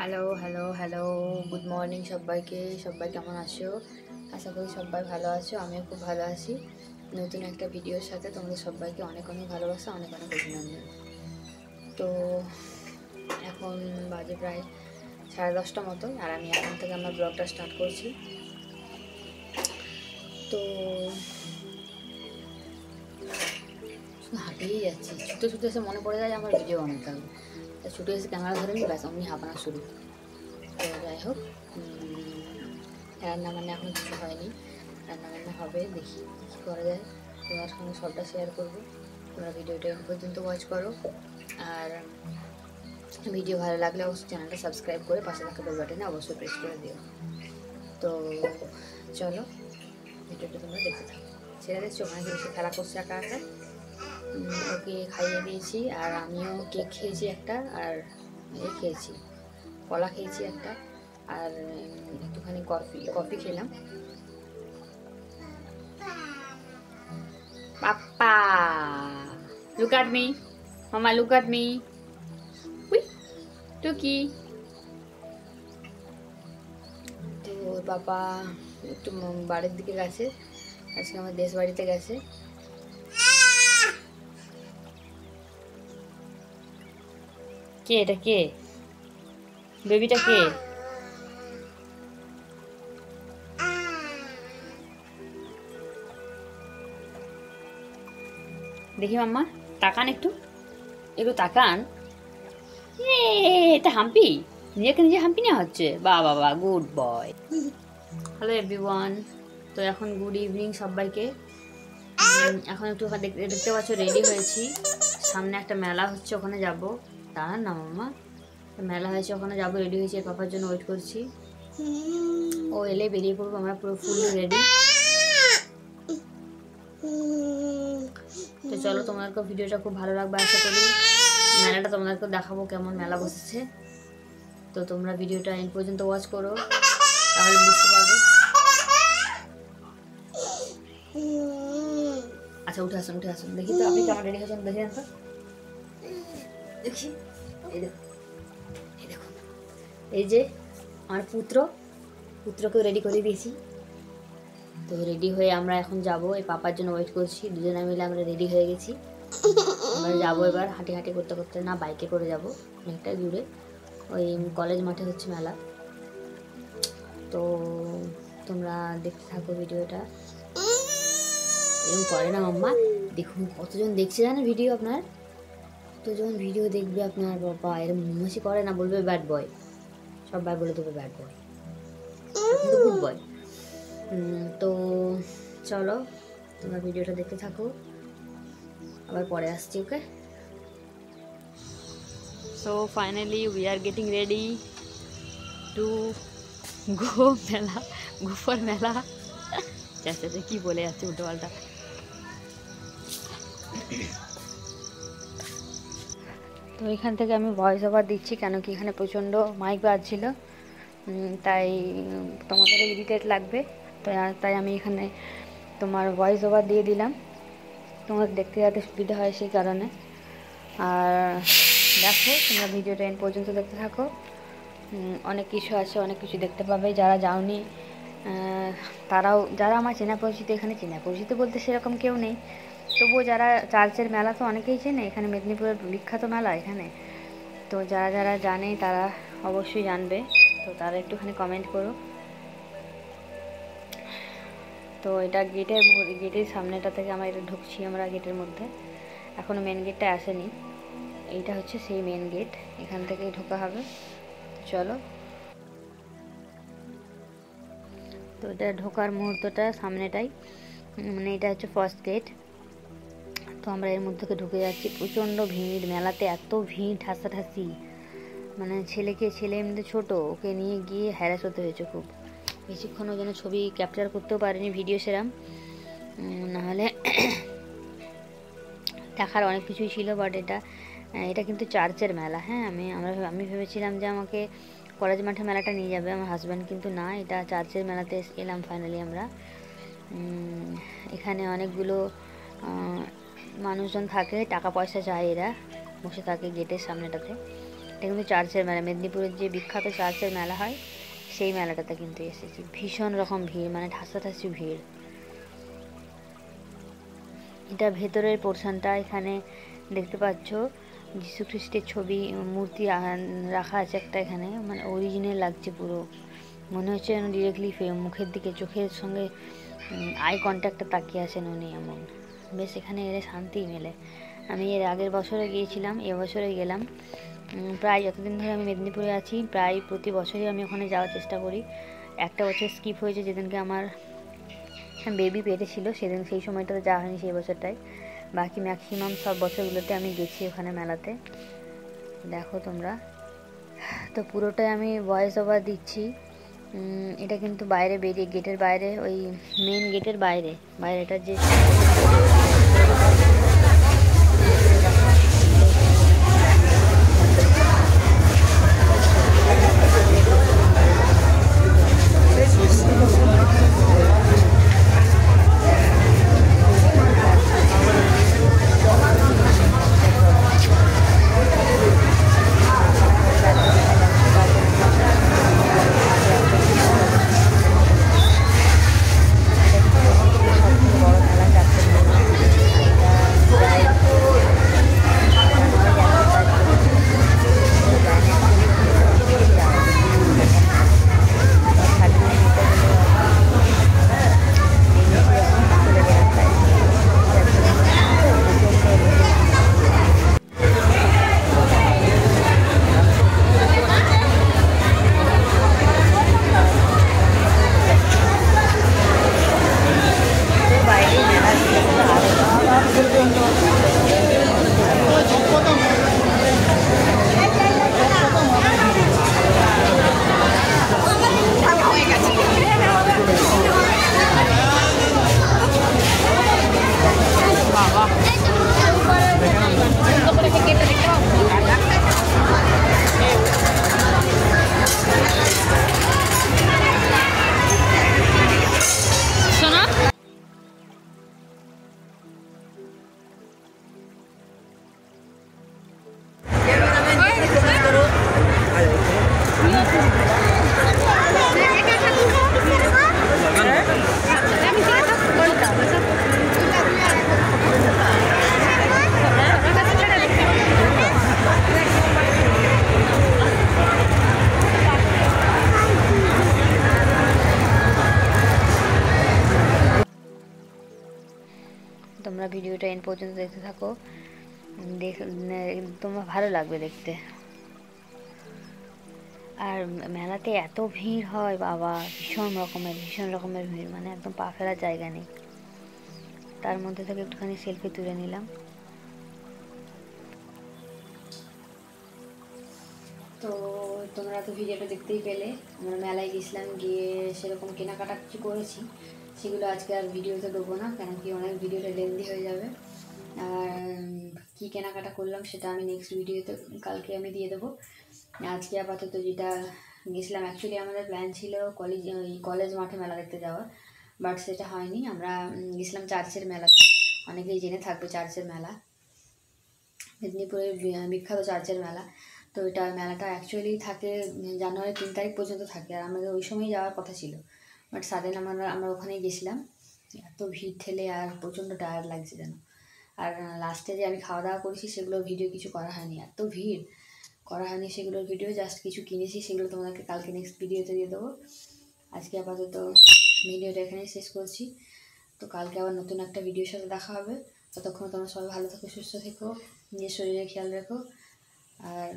Hello hello hello good morning সবাইকে। সবাই কেমন আছো? আশা করি সবাই ভালো আছো, আমিও খুব ভালো আছি। নতুন একটা ভিডিওর সাথে তোমাদের সবাইকে অনেক অনেক ভালোবাসা, অনেক অনেক অভিনন্দন। তো এখন বাজে প্রায় সাড়ে দশটা মতো, আর আমি এখন থেকে আমার ব্লগটা স্টার্ট করছি। তো হাঁটিয়েই যাচ্ছি। ছুটে ছুটে এসে মনে পড়ে যায় আমার ভিডিও বানাতে হবে তা ছুটে এসে ক্যামেরা ধরে নিই, ব্যাস অমনি হাঁপানো শুরু। তো যাই হোক রান্না বান্না এখন কিছু হয়নি। রান্না বান্না হবে, দেখি কী করা যায়। তোমার সঙ্গে সবটা শেয়ার করব। তোমরা ভিডিওটা এন পর্যন্ত ওয়াচ করো। আর ভিডিও ভালো লাগলে অবশ্যই চ্যানেলটা সাবস্ক্রাইব করে পাশে থাকা বেল বাটনে অবশ্যই প্রেস করে দিও। তো চলো ভিডিওটা তোমরা দেখতে থাকো। দেখছি ওখানে এসে খেলা করছে একা একা? ওকে খাইয়ে দিয়েছি, আর আমিও কেক খেয়েছি একটা, আর এ খেয়েছি, কলা খেয়েছি একটা, আর একটুখানি কফি কফি খেলাম। লুক at মামা লুক at me উই টুকি তো বাবা একটু বাড়ির দিকে গেছে, আজকে আমার দেশ বাড়িতে গেছে। কে? এটা কে? বেবিটা কে? দেখি মাম্মা, তাকান একটু। একটু তাকান। এটা হাম্পি। নিজেকে নিজে হাম্পি নেওয়া হচ্ছে। বা বাবা, গুড বয়। হ্যালো এভরিওয়ান তো এখন গুড ইভিনিং সবাইকে। এখন একটু দেখতে পাচ্ছ রেডি হয়েছি। সামনে একটা মেলা হচ্ছে, ওখানে যাব। দাঁড়ান না মামা। মেলা হয়েছে ওখানে যাব রেডি হয়েছে পাপার জন্য ওয়েট করছি। ও এলে বেরিয়ে পড়ব আমরা পুরো ফুল রেডি তো চলো তোমাদেরকে ভিডিওটা খুব ভালো লাগবে আশা করি। মেলাটা তোমাদেরকে দেখাবো কেমন মেলা বসেছে। তো তোমরা ভিডিওটা এন পর্যন্ত ওয়াচ করো তাহলে বুঝতে পারবে। আচ্ছা উঠে আসুন উঠে আসুন দেখি তো আপনি কেমন রেডি হয়েছেন দেখি তো দেখি। এই দেখো। এই দেখো। এই যে আমার পুত্র, পুত্রকেও রেডি করে দিয়েছি। তো রেডি হয়ে আমরা এখন যাব। এই পাপার জন্য ওয়েট করছি। দুজনে মিলে আমরা রেডি হয়ে গেছি। আমরা যাব এবার হাঁটি হাঁটি করতে করতে না বাইকে করে যাব। অনেকটা দূরে। ওই কলেজ মাঠে হচ্ছে মেলা। তো তোমরা দেখতে থাকো ভিডিওটা। এরকম করে না মাম্মা? দেখুন কতজন দেখছে জানেন ভিডিও আপনার? কতজন ভিডিও দেখবে আপনার বাবা এরকম মুমাসি করে না বলবে ব্যাড বয় সবাই বলে দেবে ব্যাড বয় গুড বয় তো চলো, তোমরা ভিডিওটা দেখতে থাকো। আবার পরে আসছি okay so finally we are getting ready to go মেলা গো ফর মেলা চেষ্টা কি বলে যাচ্ছে উল্টো পাল্টা। তো এখান থেকে আমি ভয়েস ওভার দিচ্ছি কেন কি এখানে প্রচণ্ড মাইক বাজছিল। তাই, তোমাদের ইরিটেট লাগবে। তো তাই আমি এখানে তোমার ভয়েস ওভার দিয়ে দিলাম। তোমার দেখতে যাতে সুবিধা হয় সেই কারণে। আর দেখো, তোমরা ভিডিওটা এন পর্যন্ত দেখতে থাকো। অনেক কিছু আছে, অনেক কিছু দেখতে পাবে। যারা যাওনি তারাও, যারা আমার চেনা পরিচিত, এখানে চেনা পরিচিত বলতে সেরকম কেউ নেই। তবুও যারা চার্চের মেলা তো অনেকেই চেনে, এখানে মেদিনীপুরের বিখ্যাত মেলা এখানে। তো যারা যারা জানে তারা অবশ্যই জানবে। তো তারা একটুখানি কমেন্ট করো। তো এটা গেটের গেটের সামনেটা থেকে আমরা এটা ঢুকছি আমরা গেটের মধ্যে। এখনও মেন গেটটা আসেনি। এইটা হচ্ছে সেই মেন গেট এখান থেকেই ঢোকা হবে। চলো। তো এটা ঢোকার মুহূর্তটা সামনেটাই। মানে এটা হচ্ছে ফার্স্ট গেট তো আমরা এর মধ্যে ঢুকে যাচ্ছি। প্রচণ্ড ভিড়, মেলাতে এত ভিড়, ঠাসাঠাসি। মানে ছেলেকে, ছেলে এমনিতে ছোট, ওকে নিয়ে গিয়ে হ্যারাস হতে হয়েছে খুব। বেশিক্ষণ ওই জন্য ছবি ক্যাপচার করতেও পারিনি ভিডিও সেরাম নাহলে দেখার অনেক কিছুই ছিল বাট এটা এটা কিন্তু চার্চের মেলা। হ্যাঁ আমি, আমরা আমি ভেবেছিলাম যে আমাকে কলেজ মাঠে মেলাটা নিয়ে যাবে, আমার হাজব্যান্ড কিন্তু না, এটা চার্চের মেলাতে এলাম ফাইনালি আমরা। এখানে অনেকগুলো মানুষজন থাকে টাকা পয়সা চায় এরা, বসে থাকে গেটের সামনেটাতে। এটা কিন্তু চার্চের মেলা, মেদিনীপুরের যে বিখ্যাত চার্চের মেলা হয়, সেই মেলাটাতে কিন্তু এসেছি। ভীষণ রকম ভিড় মানে ঠাসাঠাসি ভিড়। এটা ভেতরের পোর্শনটা, এখানে দেখতে পাচ্ছ যীশু খ্রিস্টের ছবি, মূর্তি রাখা আছে একটা এখানে মানে অরিজিনাল লাগছে পুরো। মনে হচ্ছে যেন ডিরেক্টলি মুখের দিকে, চোখের সঙ্গে আই কন্ট্যাক্টে তাকিয়ে আছেন উনি এমন। বেশ এখানে এলে শান্তি মেলে। আমি এর আগের বছরে গিয়েছিলাম এবছরে গেলাম। প্রায় যতদিন ধরে আমি মেদিনীপুরে আছি, প্রায় প্রতি বছরই আমি ওখানে যাওয়ার চেষ্টা করি। একটা বছর স্কিপ হয়েছে যেদিনকে আমার বেবি পেটে ছিল, সেদিন সেই সময়টাতে যাওয়া হয়নি সেই বছরটায়। বাকি ম্যাক্সিমাম সব বছরগুলোতে আমি গেছি ওখানে মেলাতে। দেখো তোমরা। তো পুরোটাই আমি ভয়েস ওভার দিচ্ছি। এটা কিন্তু বাইরে বেরিয়ে গেটের বাইরে, ওই মেন গেটের বাইরে বাইরেটা যে তোমরা ভিডিওটা এন পর্যন্ত দেখতে থাকো। দেখ তোমার ভালো লাগবে দেখতে। আর মেলাতে এত ভিড় হয়, বাবা। ভীষণ রকমের ভীষণ রকমের ভিড় মানে একদম পা ফেলার জায়গা নেই। তার মধ্যে থেকে একটুখানি সেলফি তুলে নিলাম। তো তোমরা তো ভিডিওটা দেখতেই পেলে। আমরা মেলায় গেছিলাম, গিয়ে সেরকম কেনাকাটা কিছু করেছি। সেগুলো আজকে আর ভিডিওতে দেবো না, কেন কি অনেক ভিডিওটা লেন্দি হয়ে যাবে। আর কী কেনাকাটা করলাম সেটা আমি নেক্সট ভিডিওতে কালকে আমি দিয়ে দেবো। আজকে আপাতত যেটা গেছিলাম অ্যাকচুয়ালি আমাদের প্ল্যান ছিল কলেজ ওই কলেজ মাঠে মেলা দেখতে যাওয়ার বাট সেটা হয়নি। আমরা গেছিলাম চার্চের মেলাতে। অনেকেই জেনে থাকবে চার্চের মেলা। মেদিনীপুরের বিখ্যাত চার্চের মেলা। তো এটা মেলাটা অ্যাকচুয়ালি থাকে জানুয়ারি তিন তারিখ পর্যন্ত থাকে। আর আমাদের ওই সময় যাওয়ার কথা ছিল। বাট সাডেন আমরা আমরা ওখানেই গেছিলাম। এত ভিড় ঠেলে আর প্রচণ্ড টায়ার্ড লাগছে যেন। আর লাস্টে যে আমি খাওয়া দাওয়া করেছি, সেগুলো ভিডিও কিছু করা হয়নি। এত ভিড়। করা হয়নি সেগুলোর ভিডিও জাস্ট কিছু কিনেছি, সেগুলো তোমাদেরকে কালকে নেক্সট ভিডিওতে দিয়ে দেবো। আজকে আপাতত ভিডিওটা এখানেই শেষ করছি। তো কালকে আবার নতুন একটা ভিডিওর সাথে দেখা হবে। ততক্ষণ তোমরা সবাই ভালো থেকো, সুস্থ থেকো, নিজের শরীরে খেয়াল রেখো। আর